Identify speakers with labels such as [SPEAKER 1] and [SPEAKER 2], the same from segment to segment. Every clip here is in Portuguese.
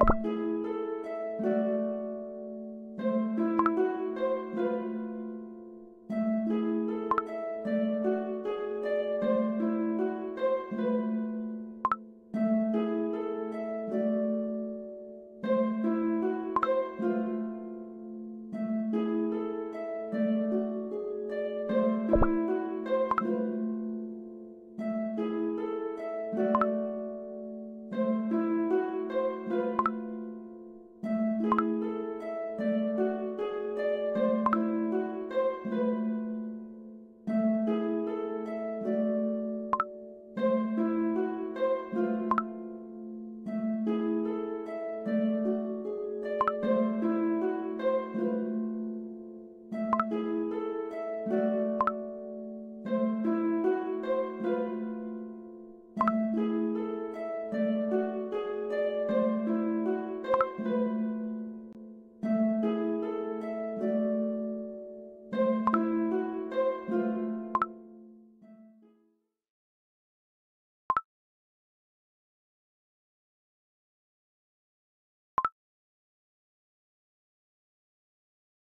[SPEAKER 1] you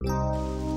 [SPEAKER 1] Música